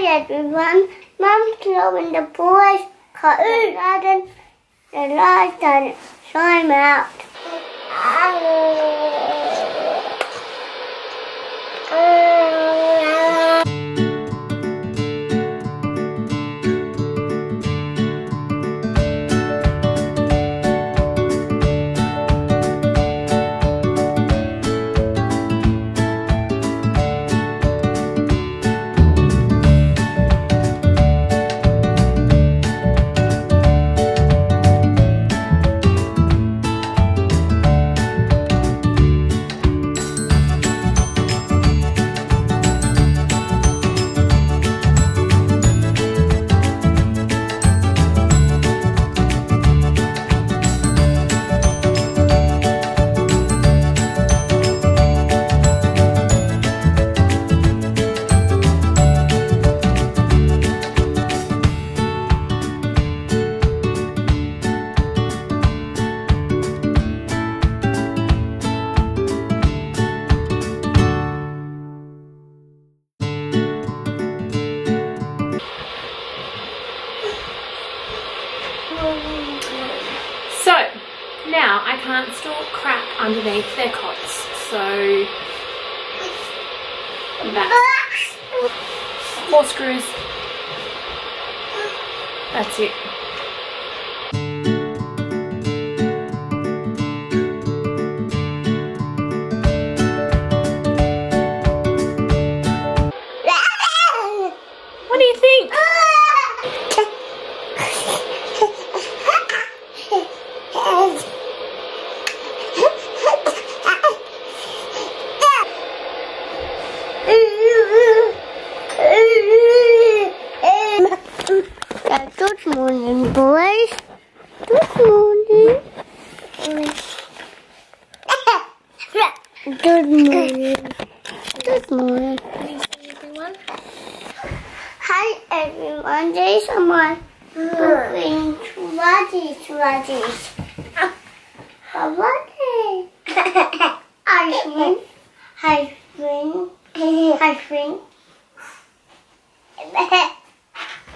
Hi everyone, Mum's throwing the boys cut the garden, the lights done shine out. So, now I can't store crap underneath their cots, so that's four screws. That's it. What do you think? Ah! Good morning, boys. Good morning. Good morning. Good morning. Hi, everyone. There's someone moving to Radis, Radis. How are they? Hi, friend. Hi, friend. Hi, friend.